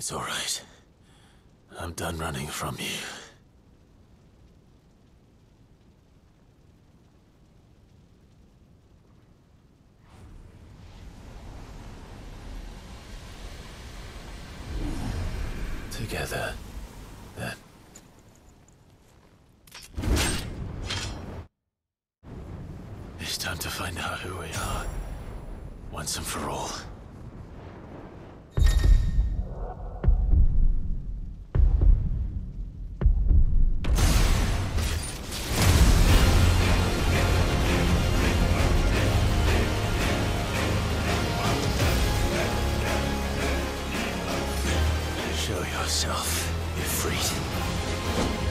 It's all right. I'm done running from you. Together, then. It's time to find out who we are. Once and for all. Show yourself, Ifrit.